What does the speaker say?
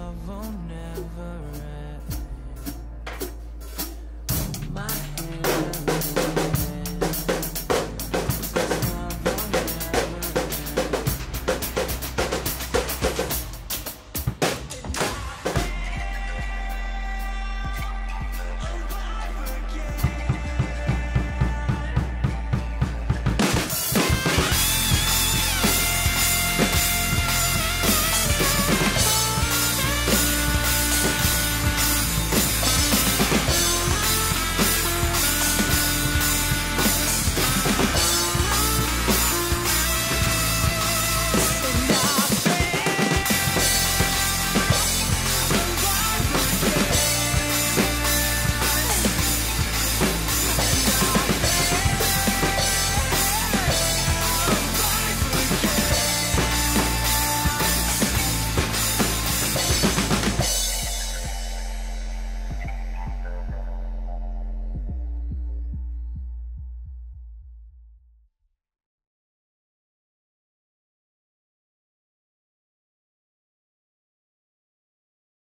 love will never end.